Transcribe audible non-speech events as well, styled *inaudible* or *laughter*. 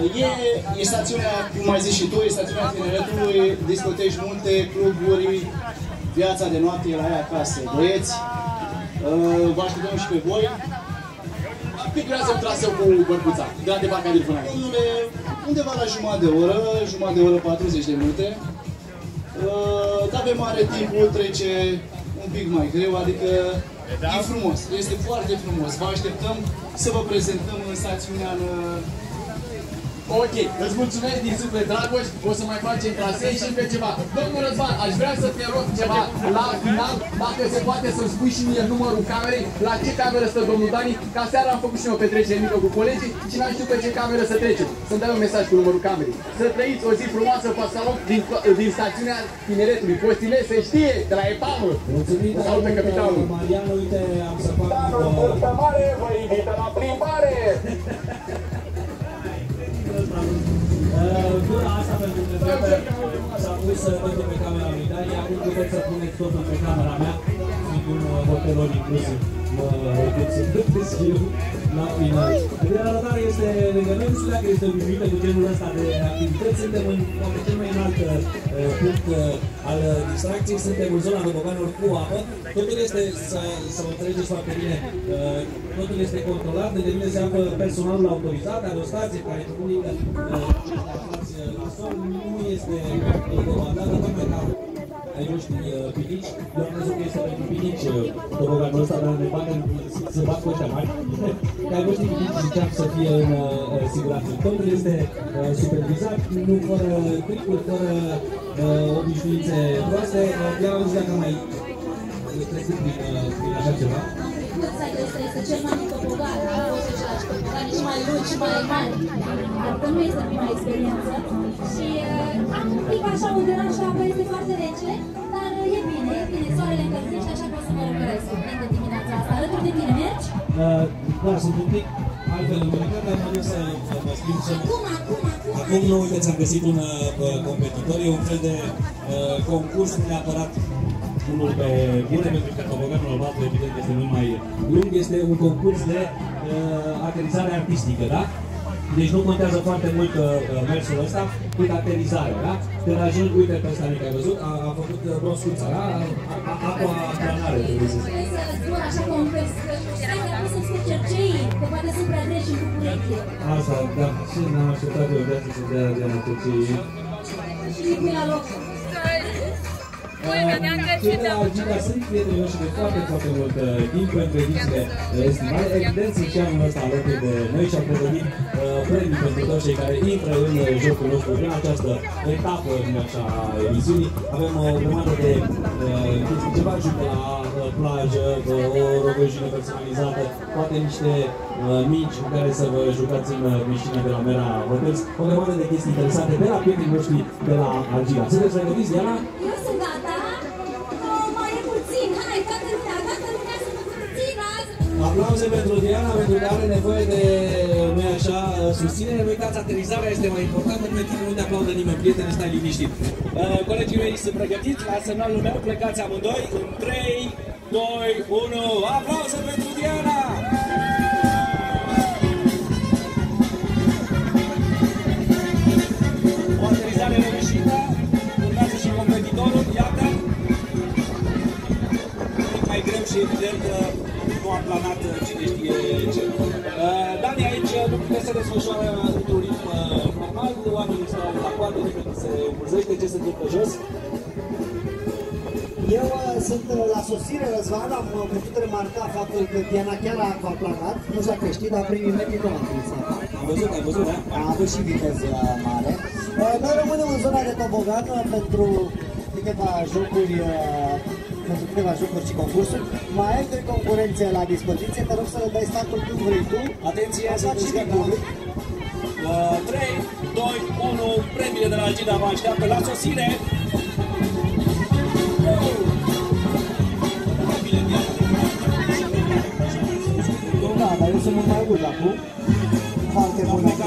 E, e stațiunea, cum ai zis și tu, e stațiunea tineretului, discoteci multe, cluburi, viața de noapte e la ea acasă. Băieți, uh, vă așteptăm și pe voi. Cât durează un traseu cu bărbuța, de la debarcadere până aici? Domnule, undeva la jumătate de oră, jumătate de oră, 40 de minute. Uh, Dacă avem mare, timpul trece un pic mai greu, adică e frumos, este foarte frumos. Vă așteptăm să vă prezentăm în stațiunea în Ok, îți mulțumesc din suflet, Dragoș, o să mai facem trasee și încă ceva. Domnul Răzvan, aș vrea să te rog ceva la final, dacă se poate să-mi spui și mie numărul camerei, la ce cameră stă domnul Dani, ca seara am făcut și eu o petrecere mică cu colegii și n-am știut pe ce cameră să trecem. Să-mi dai un mesaj cu numărul camerei. Să trăiți o zi frumoasă pe salon din, din stațiunea tineretului. Postile se știe, de la etapă. Mulțumim Salut pe capitalul. Marian, uite, am să fac... Danul în vârstă mare vă invită la plimbare! *laughs* s-a pus totul pe camera lui Dani, acum puteți să puneți totul pe camera mea. Sunt un hotel all inclusiv. Mă rog să vedeți eu la final. De arătare este lângă noi, nu știu dacă este obișnuită cu genul ăsta de activități. Suntem în poate cel mai înalt uh, punct uh, al distracției, suntem în zona toboganelor cu apă. Totul este, să, să vă înțelegeți foarte bine, uh, totul este controlat, de mine se află personalul autorizat, are o stație care comunică uh, la sol, nu este recomandată, tocmai ca ai noștri uh, pinici, eu am crezut că este pentru pinici uh, toboganul ăsta, dar ne bate, se bat cu ăștia mari. Ca ai noștri pinici ziceam să fie în uh, siguranță. Totul este uh, supervizat, nu fără tricuri, fără uh, obișnuințe proaste. Uh, Iar am zis dacă mai trecut prin, uh, prin așa ceva. Website ăsta este cel mai mic topogan, am fost și la topogane și mai lungi și mai mari. Adică nu este prima experiență. Și uh, am un pic așa un deranj și apa este foarte rece, da, sunt un pic altfel îmbrăcat, dar mă gândesc să mă schimb să... Acum, acum, acum. Acum nu uitați, am găsit un uh, competitor, e un fel de uh, concurs, nu neapărat unul pe bune, pentru că toboganul albastru, evident, este mult mai lung, este un concurs de uh, aterizare artistică, da? Deci nu contează foarte mult uh, mersul ăsta, cât aterizarea, da? Când ajungi, uite pe ăsta mic, ai văzut, a, a făcut uh, broscuța, da? A- a- Apa planare, trebuie să zic. Vrei să zbor așa complex, că că poate sunt prea drepți și cu cureche. Asta, da, și n-am așteptat eu viața să dea de la ce Și îi pui la loc. Cei de la Algida sunt prietenii noștri de foarte, foarte mult uh, timp pentru edițiile uh, estivale. Evident, sunt și anul ăsta alături de noi și am pregătit uh, premii pentru toți cei care intră în uh, jocul nostru în această etapă din așa emisiunii. Avem o grămadă de uh, chestii, ceva jucă la uh, plajă, uh, o rogojină personalizată, poate niște uh, mici cu care să vă jucați în uh, piscina de la Mera Hotels, o grămadă de chestii interesante de la prietenii noștri de la Algida. Sunteți pregătiți, Diana? Eu sunt gata. Oh, mai e puțin. Hai, toată lumea, toată lumea să mă susțineți. Aplauze pentru Diana, pentru că are nevoie de, nu așa, susținere. Nu uitați, aterizarea este mai importantă. Nu tine nu te aplaudă nimeni, prieteni, stai liniștit. Uh, colegii mei sunt pregătiți, la semnalul meu plecați amândoi în 3, 2, 1, aplauze pentru Diana! O aterizare reușită, urmează și competitorul, iată, pic mai greu și evident uh, nu am planat uh, cine știe ce. Uh, Dani, aici lucrurile se desfășoară într-un ritm uh, normal, oamenii stau la coadă, nimeni se încurzește, ce se întâmplă jos. Eu uh, sunt uh, la sosire, Răzvan, am uh, putut remarca faptul că Diana chiar a aquaplanat, nu știu dacă știi, dar primii metri nu am prins apa. Am văzut, ai văzut, da? A avut și viteză mare. Uh, Noi rămânem în zona de tobogan uh, pentru câteva jocuri uh, pentru câteva jocuri și concursuri. Mai ai trei concurențe la dispoziție, te rog să le dai startul când vrei tu. Atenție, Am dat și sunteți din gata? public. Uh, 3, 2, 1, premiile de la Algida vă așteaptă la sosire. Da, dar eu sunt mult mai agut acum. Foarte bună.